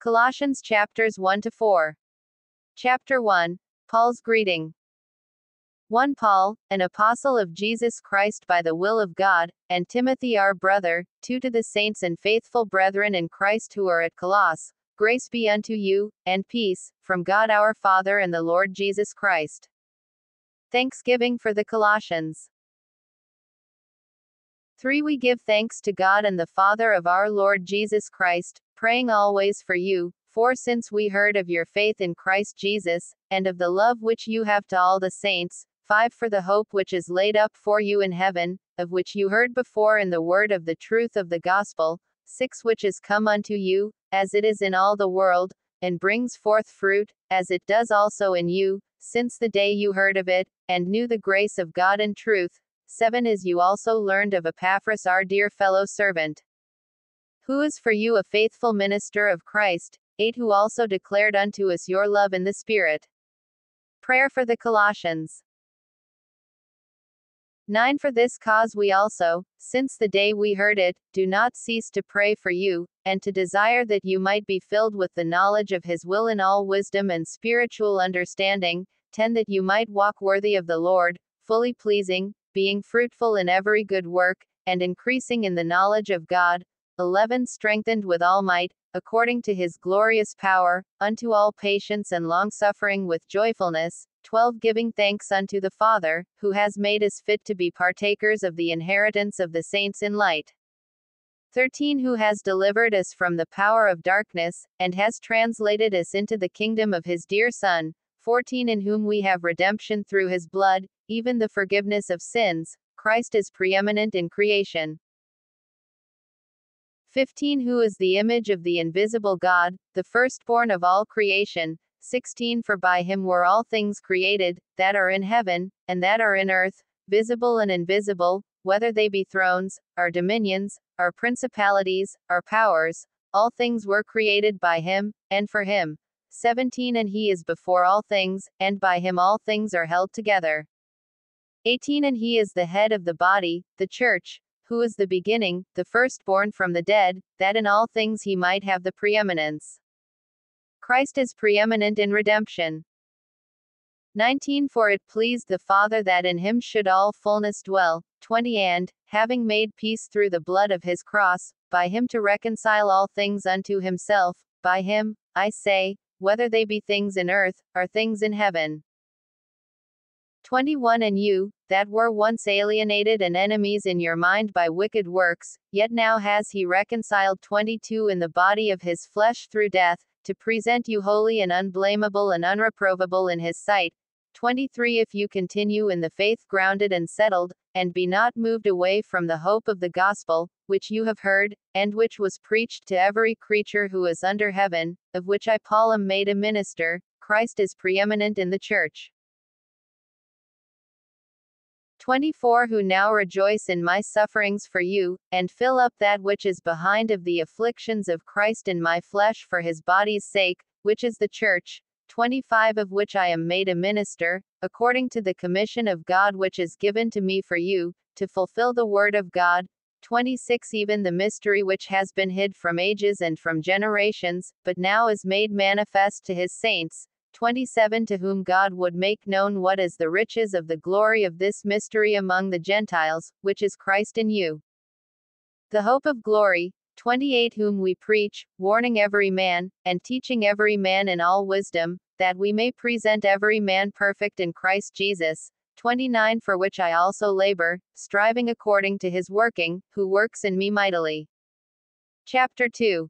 Colossians chapters 1 to 4. Chapter 1 Paul's greeting. 1 Paul, an apostle of Jesus Christ by the will of God, and Timothy our brother, 2 to the saints and faithful brethren in Christ who are at Colosse, grace be unto you, and peace, from God our Father and the Lord Jesus Christ. Thanksgiving for the Colossians. 3 We give thanks to God and the Father of our Lord Jesus Christ, praying always for you, for since we heard of your faith in Christ Jesus, and of the love which you have to all the saints, 5 For the hope which is laid up for you in heaven, of which you heard before in the word of the truth of the gospel, 6 Which is come unto you, as it is in all the world, and brings forth fruit, as it does also in you, since the day you heard of it, and knew the grace of God and truth. 7 As you also learned of Epaphras our dear fellow servant, who is for you a faithful minister of Christ, 8 Who also declared unto us your love in the Spirit. Prayer for the Colossians. 9 For this cause we also, since the day we heard it, do not cease to pray for you, and to desire that you might be filled with the knowledge of His will in all wisdom and spiritual understanding, 10 That you might walk worthy of the Lord, fully pleasing, being fruitful in every good work, and increasing in the knowledge of God, 11 Strengthened with all might, according to his glorious power, unto all patience and longsuffering with joyfulness. 12 Giving thanks unto the Father, who has made us fit to be partakers of the inheritance of the saints in light. 13 Who has delivered us from the power of darkness, and has translated us into the kingdom of his dear Son. 14 In whom we have redemption through his blood, even the forgiveness of sins. Christ is preeminent in creation. 15 Who is the image of the invisible God, the firstborn of all creation. 16 For by him were all things created, that are in heaven, and that are in earth, visible and invisible, whether they be thrones, or dominions, or principalities, or powers, all things were created by him, and for him. 17 And he is before all things, and by him all things are held together. 18 And he is the head of the body, the church, who is the beginning, the firstborn from the dead, that in all things he might have the preeminence. Christ is preeminent in redemption. 19 For it pleased the Father that in him should all fullness dwell. 20 And, having made peace through the blood of his cross, by him to reconcile all things unto himself, by him, I say, whether they be things in earth, or things in heaven. 21 And you, that were once alienated and enemies in your mind by wicked works, yet now has he reconciled 22 in the body of his flesh through death, to present you holy and unblameable and unreprovable in his sight. 23 If you continue in the faith grounded and settled, and be not moved away from the hope of the gospel, which you have heard, and which was preached to every creature who is under heaven, of which I Paul am made a minister, Christ is preeminent in the church. 24 Who now rejoice in my sufferings for you, and fill up that which is behind of the afflictions of Christ in my flesh for his body's sake, which is the church. 25 Of which I am made a minister, according to the commission of God which is given to me for you, to fulfill the word of God. 26 Even the mystery which has been hid from ages and from generations, but now is made manifest to his saints 27 To whom God would make known what is the riches of the glory of this mystery among the Gentiles, which is Christ in you. The hope of glory. 28 Whom we preach, warning every man, and teaching every man in all wisdom, that we may present every man perfect in Christ Jesus. 29 For which I also labor, striving according to his working, who works in me mightily. Chapter 2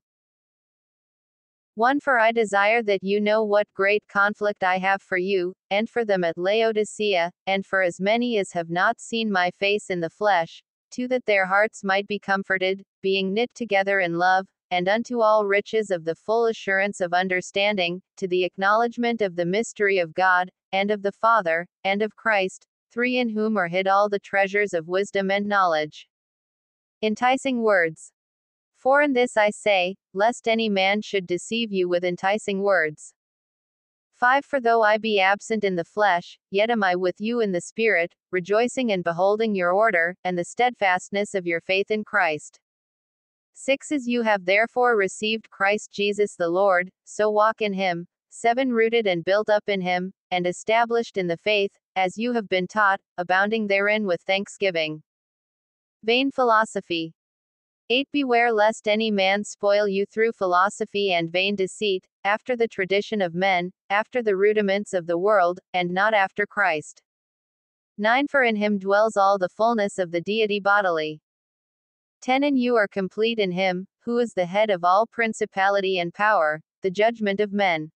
1 For I desire that you know what great conflict I have for you, and for them at Laodicea, and for as many as have not seen my face in the flesh, 2 That their hearts might be comforted, being knit together in love, and unto all riches of the full assurance of understanding, to the acknowledgement of the mystery of God, and of the Father, and of Christ, 3 In whom are hid all the treasures of wisdom and knowledge. Enticing words. For in this I say, lest any man should deceive you with enticing words. 5 For though I be absent in the flesh, yet am I with you in the Spirit, rejoicing and beholding your order, and the steadfastness of your faith in Christ. 6 As you have therefore received Christ Jesus the Lord, so walk in him. 7 Rooted and built up in him, and established in the faith, as you have been taught, abounding therein with thanksgiving. Vain philosophy. 8 Beware lest any man spoil you through philosophy and vain deceit, after the tradition of men, after the rudiments of the world, and not after Christ. 9 For in him dwells all the fullness of the deity bodily. 10 And you are complete in him, who is the head of all principality and power, the judgment of men.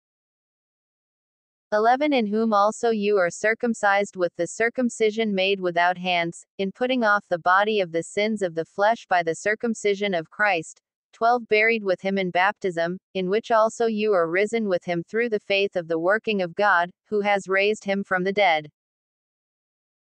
11 In whom also you are circumcised with the circumcision made without hands, in putting off the body of the sins of the flesh by the circumcision of Christ. 12 Buried with him in baptism, in which also you are risen with him through the faith of the working of God, who has raised him from the dead.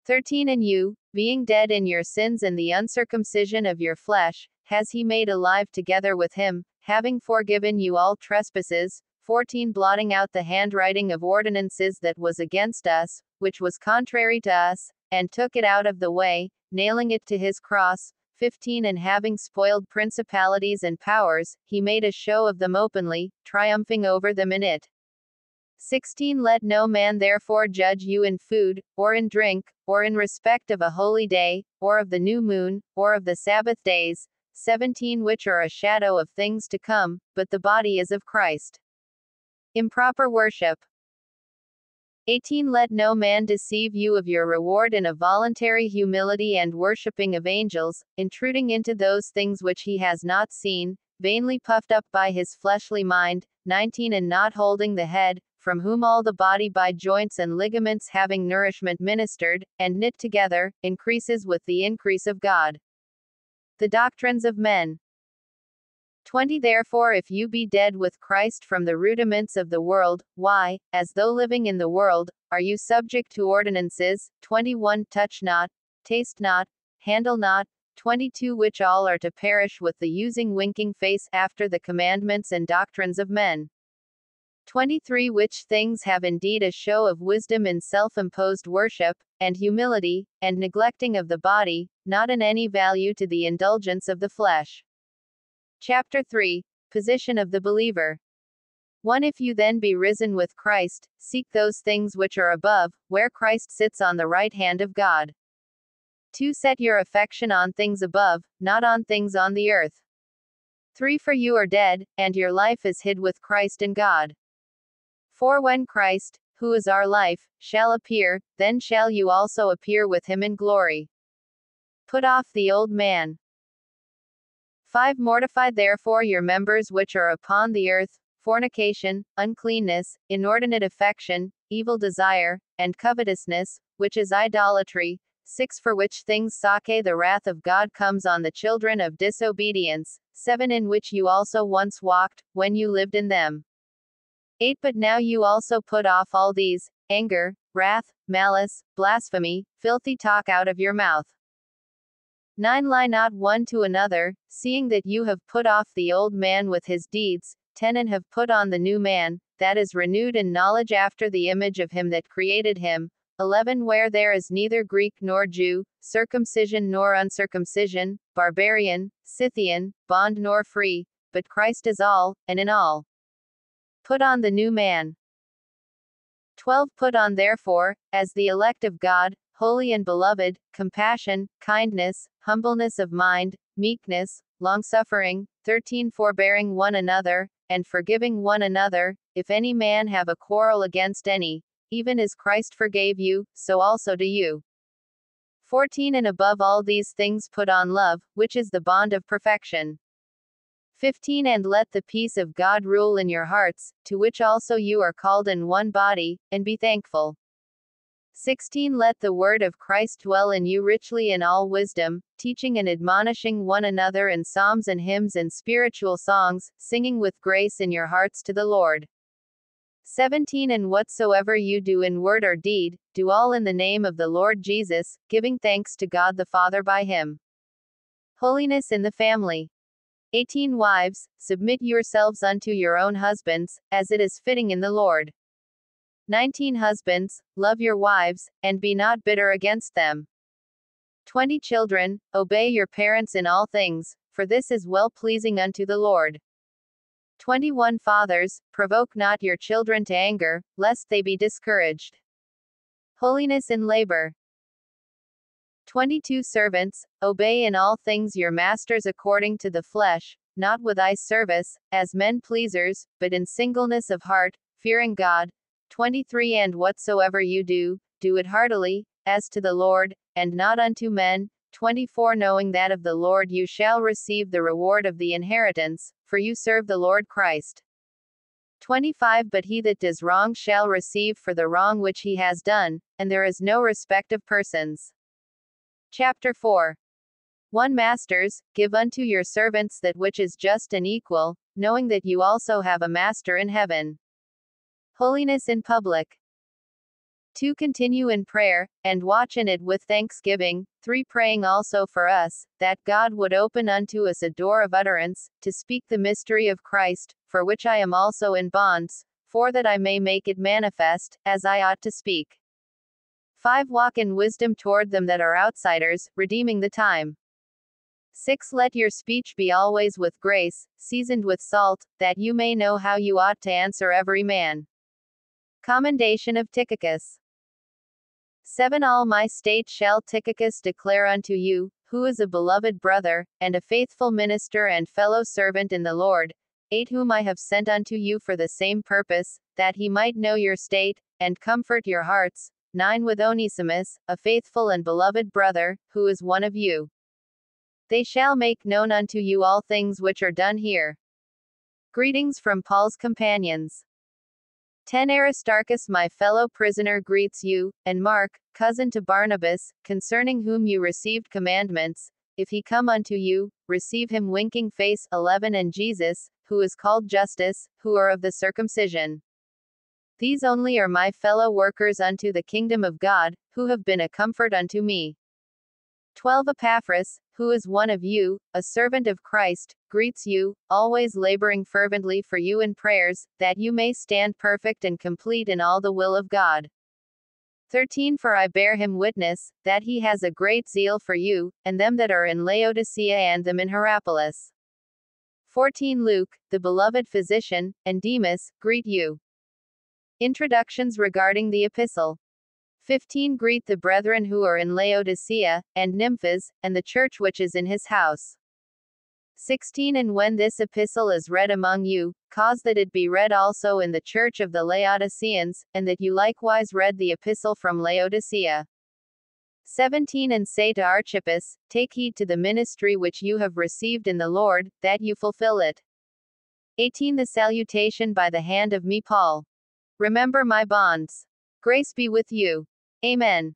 13 And you, being dead in your sins and the uncircumcision of your flesh, has he made alive together with him, having forgiven you all trespasses. 14 Blotting out the handwriting of ordinances that was against us, which was contrary to us, and took it out of the way, nailing it to his cross. 15 And having spoiled principalities and powers, he made a show of them openly, triumphing over them in it. 16 Let no man therefore judge you in food, or in drink, or in respect of a holy day, or of the new moon, or of the Sabbath days, 17 Which are a shadow of things to come, but the body is of Christ. Improper worship. 18 Let no man deceive you of your reward in a voluntary humility and worshipping of angels, intruding into those things which he has not seen, vainly puffed up by his fleshly mind. 19 And not holding the head, from whom all the body by joints and ligaments having nourishment ministered, and knit together, increases with the increase of God. The doctrines of men. 20 Therefore, if you be dead with Christ from the rudiments of the world, why, as though living in the world, are you subject to ordinances? 21 Touch not, taste not, handle not, 22 Which all are to perish with the using winking face after the commandments and doctrines of men. 23 Which things have indeed a show of wisdom in self imposed worship, and humility, and neglecting of the body, not in any value to the indulgence of the flesh. Chapter 3 Position of the Believer. 1 If you then be risen with Christ, seek those things which are above, where Christ sits on the right hand of God. 2 Set your affection on things above, not on things on the earth. 3 For you are dead, and your life is hid with Christ in God. For when Christ, who is our life, shall appear, then shall you also appear with him in glory. Put off the old man. 5. Mortify therefore your members which are upon the earth fornication, uncleanness, inordinate affection, evil desire, and covetousness, which is idolatry. 6. For which things sake the wrath of God comes on the children of disobedience. 7. In which you also once walked, when you lived in them. 8 But now you also put off all these anger, wrath, malice, blasphemy, filthy talk out of your mouth. 9 Lie not one to another, seeing that you have put off the old man with his deeds. 10 And have put on the new man, that is renewed in knowledge after the image of him that created him. 11 Where there is neither Greek nor Jew, circumcision nor uncircumcision, barbarian, Scythian, bond nor free, but Christ is all, and in all. Put on the new man. 12 Put on therefore, as the elect of God, holy and beloved, compassion, kindness, humbleness of mind, meekness, longsuffering, 13 Forbearing one another, and forgiving one another, if any man have a quarrel against any, even as Christ forgave you, so also do you. 14 And above all these things put on love, which is the bond of perfection. 15 And let the peace of God rule in your hearts, to which also you are called in one body, and be thankful. 16 Let the word of Christ dwell in you richly in all wisdom, teaching and admonishing one another in psalms and hymns and spiritual songs, singing with grace in your hearts to the Lord. 17 And whatsoever you do in word or deed, do all in the name of the Lord Jesus, giving thanks to God the Father by him. Holiness in the family. 18 Wives, submit yourselves unto your own husbands, as it is fitting in the Lord. 19 Husbands, love your wives, and be not bitter against them. 20 Children, obey your parents in all things, for this is well pleasing unto the Lord. 21 Fathers, provoke not your children to anger, lest they be discouraged. Holiness in labor. 22 Servants, obey in all things your masters according to the flesh, not with eye service, as men pleasers, but in singleness of heart, fearing God. 23 And whatsoever you do, do it heartily, as to the Lord, and not unto men. 24 Knowing that of the Lord you shall receive the reward of the inheritance, for you serve the Lord Christ. 25 But he that does wrong shall receive for the wrong which he has done, and there is no respect of persons. Chapter 4 1 Masters, give unto your servants that which is just and equal, knowing that you also have a master in heaven. Holiness in public. 2. Continue in prayer, and watch in it with thanksgiving. 3. Praying also for us, that God would open unto us a door of utterance, to speak the mystery of Christ, for which I am also in bonds, for that I may make it manifest, as I ought to speak. 5. Walk in wisdom toward them that are outsiders, redeeming the time. 6. Let your speech be always with grace, seasoned with salt, that you may know how you ought to answer every man. Commendation of Tychicus. 7 All my state shall Tychicus declare unto you, who is a beloved brother, and a faithful minister and fellow servant in the Lord, 8 Whom I have sent unto you for the same purpose, that he might know your state, and comfort your hearts. 9 With Onesimus, a faithful and beloved brother, who is one of you. They shall make known unto you all things which are done here. Greetings from Paul's companions. 10 Aristarchus, my fellow prisoner, greets you, and Mark, cousin to Barnabas, concerning whom you received commandments. If he come unto you, receive him winking face. 11 And Jesus, who is called Justus, who are of the circumcision. These only are my fellow workers unto the kingdom of God, who have been a comfort unto me. 12 Epaphras, who is one of you, a servant of Christ, greets you, always laboring fervently for you in prayers, that you may stand perfect and complete in all the will of God. 13 For I bear him witness, that he has a great zeal for you, and them that are in Laodicea and them in Hierapolis. 14 Luke, the beloved physician, and Demas, greet you. Introductions regarding the epistle. 15 Greet the brethren who are in Laodicea, and Nymphas, and the church which is in his house. 16 And when this epistle is read among you, cause that it be read also in the church of the Laodiceans, and that you likewise read the epistle from Laodicea. 17 And say to Archippus, Take heed to the ministry which you have received in the Lord, that you fulfill it. 18 The salutation by the hand of me, Paul. Remember my bonds. Grace be with you. Amen.